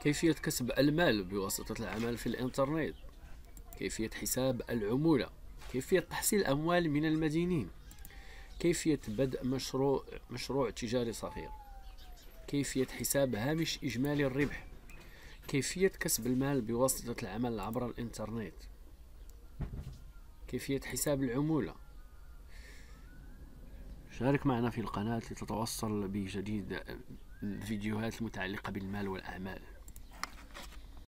كيفية كسب المال بواسطة العمل في الإنترنت؟ كيفية حساب العمولة؟ كيفية تحصيل أموال من المدينين؟ كيفية بدء مشروع, مشروع تجاري صغير؟ كيفية حساب هامش إجمالي الربح؟ كيفية كسب المال بواسطة العمل عبر الإنترنت؟ كيفية حساب العمولة؟ شارك معنا في القناة لتتوصل بجديد الفيديوهات المتعلقة بالمال والأعمال.